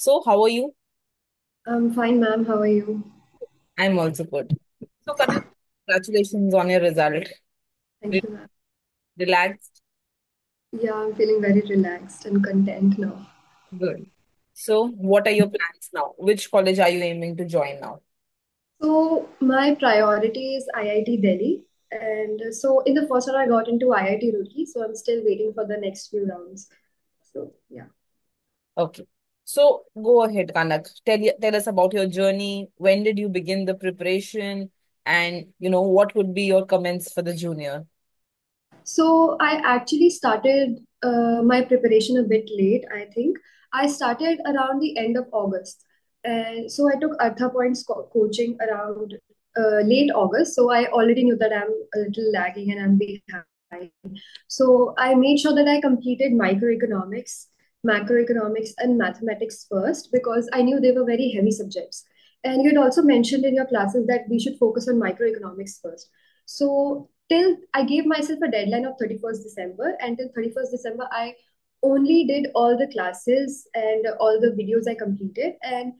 So, how are you? I'm fine, ma'am. How are you? I'm also good. So, congratulations on your result. Thank Re- you, ma'am. Relaxed? Yeah, I'm feeling very relaxed and content now. Good. So, what are your plans now? Which college are you aiming to join now? So, my priority is IIT Delhi. And uh, so, in the first round, I got into IIT Roorkee. So, I'm still waiting for the next few rounds. So, yeah. Okay. So, go ahead, Kanak. Tell, tell us about your journey. When did you begin the preparation? And, you know, what would be your comments for the junior? So, I actually started uh, my preparation a bit late, I think. I started around the end of August. And so, I took ArthaPoint's co- coaching around uh, late August. So, I already knew that I'm a little lagging and I'm behind. So, I made sure that I completed microeconomics, macroeconomics, and mathematics first because I knew they were very heavy subjects. And you had also mentioned in your classes that we should focus on microeconomics first. So, till I gave myself a deadline of 31st December, and till 31st December, I only did all the classes and all the videos I completed. And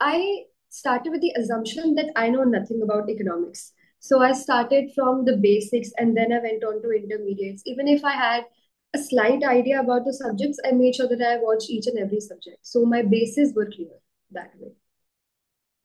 I started with the assumption that I know nothing about economics. So I started from the basics and then I went on to intermediates. Even if I had a slight idea about the subjects, I made sure that I watched each and every subject. So my bases were clear that way.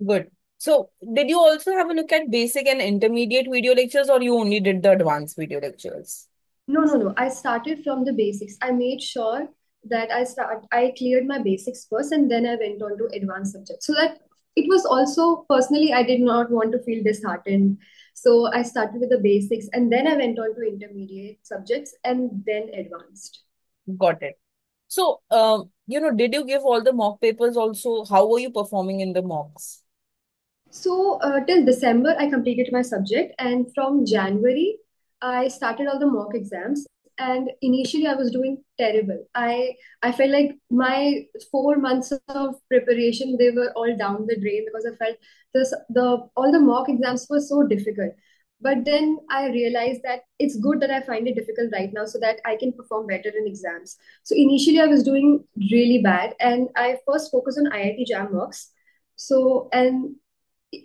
Good. So, did you also have a look at basic and intermediate video lectures, or you only did the advanced video lectures? No, no, no. I started from the basics. I made sure that I start I cleared my basics first and then I went on to advanced subjects. So that it was also personally I did not want to feel disheartened. So I started with the basics and then I went on to intermediate subjects and then advanced. Got it. So, um, you know, did you give all the mock papers also? How were you performing in the mocks? So uh, till December, I completed my subject, and from January, I started all the mock exams. And initially, I was doing terrible. I I felt like my four months of preparation they were all down the drain because I felt this the all the mock exams were so difficult. But then I realized that it's good that I find it difficult right now so that I can perform better in exams. So initially, I was doing really bad, and I first focused on IIT JAM mocks. So and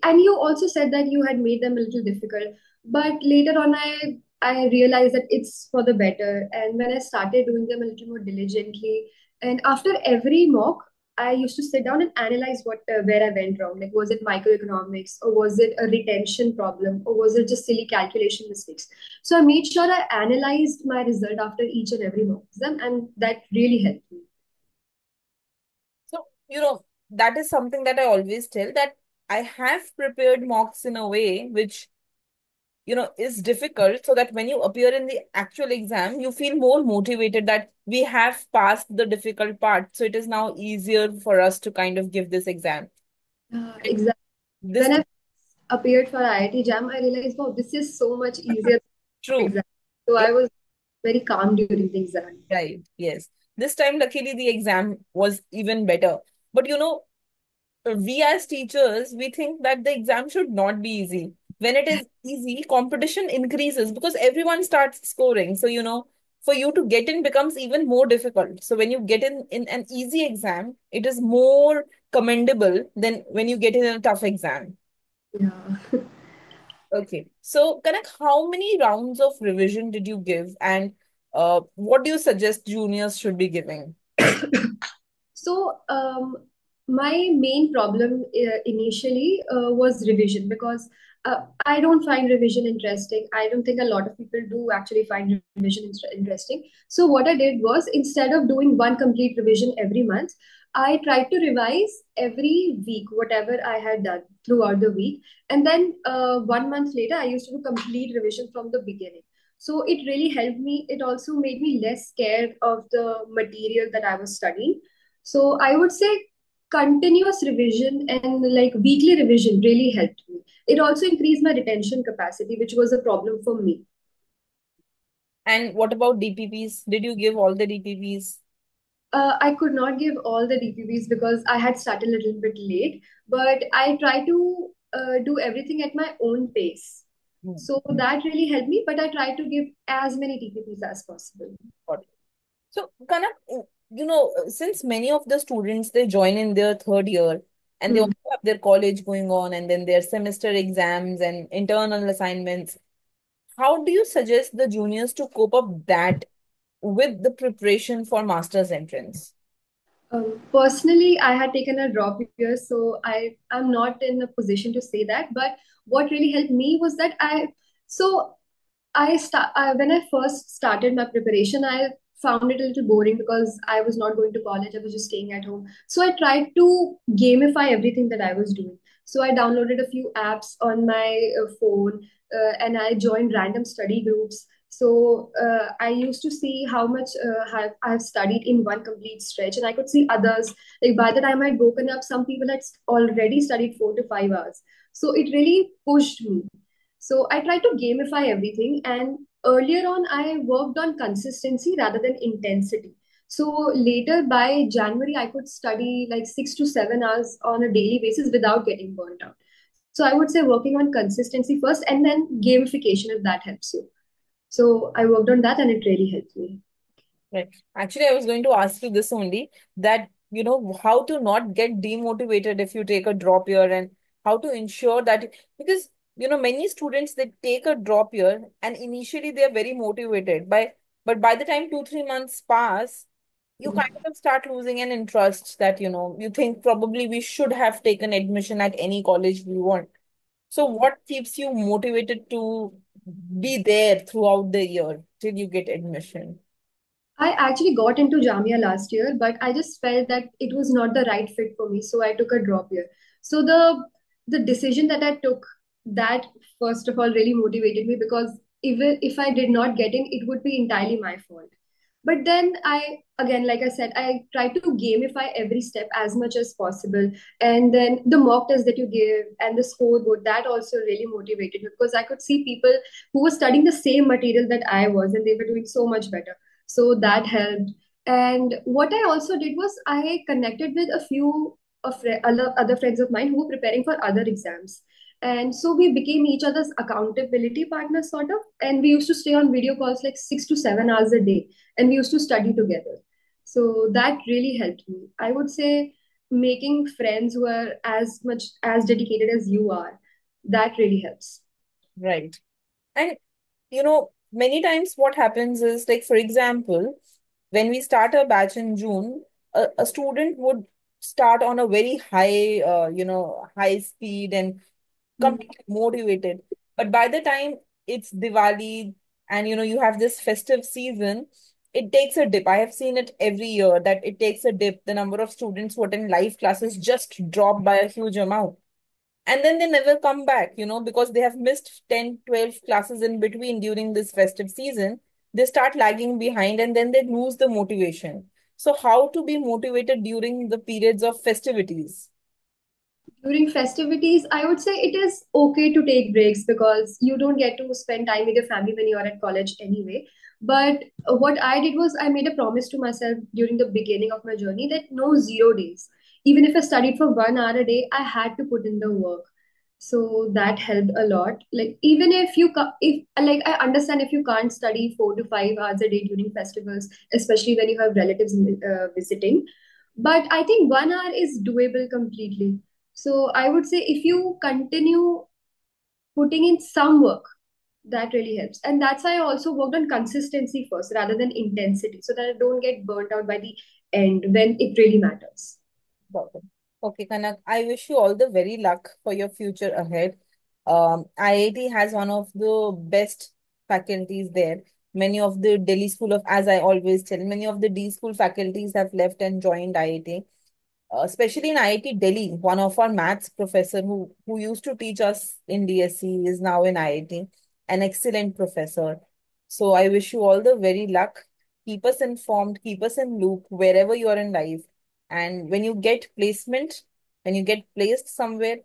and you also said that you had made them a little difficult but later on i i realized that it's for the better. And when i started doing them a little more diligently and after every mock i used to sit down and analyze what uh, where i went wrong. Like was it microeconomics or was it a retention problem or was it just silly calculation mistakes? So i made sure i analyzed my result after each and every mock exam and that really helped me. So, you know, that is something that I always tell that I have prepared mocks in a way which, you know, is difficult so that when you appear in the actual exam, you feel more motivated that we have passed the difficult part. So it is now easier for us to kind of give this exam. uh, exactly this when i appeared for iit jam i realized wow this is so much easier true. exam. So Yeah, I was very calm during the exam. right. Yes. This time, luckily, the exam was even better. But you know, we as teachers, we think that the exam should not be easy. When it is easy, competition increases because everyone starts scoring. So, you know, for you to get in becomes even more difficult. So when you get in in an easy exam, it is more commendable than when you get in a tough exam. Yeah. Okay. So, Kanak, how many rounds of revision did you give? And uh, what do you suggest juniors should be giving? So, um, my main problem uh, initially uh, was revision because uh, I don't find revision interesting. I don't think a lot of people do actually find revision in- interesting. So, what I did was instead of doing one complete revision every month, I tried to revise every week whatever I had done throughout the week. And then uh, one month later, I used to do complete revision from the beginning. So, it really helped me. It also made me less scared of the material that I was studying so I would say continuous revision and like weekly revision really helped me. It also increased my retention capacity, which was a problem for me. And what about DPPs? Did you give all the DPPs? Uh, I could not give all the DPPs because I had started a little bit late, but I try to uh, do everything at my own pace. Hmm. So that really helped me, but I try to give as many DPPs as possible. So, Kanak, you know, since many of the students they join in their third year and they Hmm. also have their college going on and then their semester exams and internal assignments, how do you suggest the juniors to cope up that with the preparation for master's entrance? Um, personally, I had taken a drop year, so I am not in a position to say that. But what really helped me was that I, so I start I, when I first started my preparation, I found it a little boring because I was not going to college. I was just staying at home. So I tried to gamify everything that I was doing. So I downloaded a few apps on my uh, phone uh, and I joined random study groups. So uh, I used to see how much uh, have, I've studied in one complete stretch, and I could see others. Like by the time I'd woken up, some people had already studied four to five hours. So it really pushed me so I tried to gamify everything. And earlier on, I worked on consistency rather than intensity. So later by January, I could study like six to seven hours on a daily basis without getting burnt out. So I would say working on consistency first and then gamification if that helps you. So I worked on that and it really helped me. Right. Actually, I was going to ask you this only that, you know, how to not get demotivated if you take a drop year and how to ensure that because, you know, many students they take a drop year and initially they are very motivated by but by the time two, three months pass, you mm-hmm. kind of start losing an interest that, you know, you think probably we should have taken admission at any college we want. So what keeps you motivated to be there throughout the year till you get admission? I actually got into Jamia last year, but I just felt that it was not the right fit for me, so I took a drop year. So the the decision that I took, that first of all really motivated me because even if I did not get in, it would be entirely my fault. But then I again, like I said, I try to gamify every step as much as possible. And then the mock test that you give and the scoreboard, that also really motivated me because I could see people who were studying the same material that I was, and they were doing so much better so that helped and what i also did was i connected with a few of other other friends of mine who were preparing for other exams and so we became each other's accountability partners sort of and we used to stay on video calls like 6 to 7 hours a day and we used to study together so that really helped me i would say making friends who are as much as dedicated as you are that really helps Right. And you know, many times what happens is like, for example, when we start a batch in June, a, a student would start on a very high, uh, you know, high speed and. Mm-hmm. completely motivated. But by the time it's Diwali and you know you have this festive season, it takes a dip. I have seen it every year that it takes a dip. The number of students who attend live classes just drop by a huge amount and then they never come back you know because they have missed 10, 12 classes in between during this festive season they start lagging behind and then they lose the motivation so how to be motivated during the periods of festivities During festivities, I would say it is okay to take breaks because you don't get to spend time with your family when you are at college anyway. But what I did was I made a promise to myself during the beginning of my journey that no zero days. Even if I studied for one hour a day, I had to put in the work. So that helped a lot. Like even if you if like I understand if you can't study four to five hours a day during festivals, especially when you have relatives uh, visiting, but I think one hour is doable completely. So I would say if you continue putting in some work, that really helps. And that's why I also worked on consistency first rather than intensity, so that I don't get burnt out by the end when it really matters. It. Okay, Kanak, I wish you all the very luck for your future ahead. Um, IIT has one of the best faculties there. Many of the Delhi School of, as I always tell, many of the D School faculties have left and joined IIT. Uh, especially in IIT Delhi, one of our maths professor who who used to teach us in DSC is now in IIT, an excellent professor. So I wish you all the very luck. Keep us informed, keep us in loop wherever you are in life. And when you get placement, when you get placed somewhere,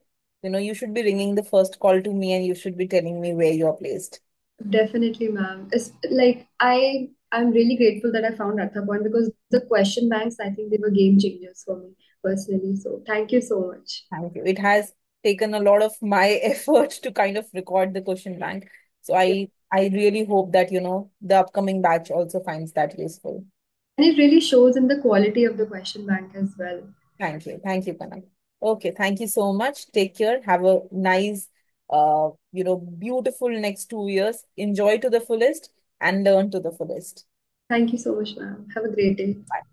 you know, you should be ringing the first call to me and you should be telling me where you're placed. Definitely, ma'am. It's like I I'm really grateful that I found Point because the question banks, I think they were game changers for me personally. So thank you so much. Thank you. It has taken a lot of my effort to kind of record the question bank. So. I I really hope that, you know, the upcoming batch also finds that useful. And it really shows in the quality of the question bank as well. Thank you. Thank you, Kanak. Okay, thank you so much. Take care. Have a nice, uh, you know, beautiful next two years. Enjoy to the fullest and learn to the fullest. Thank you so much, ma'am. Have a great day. Bye.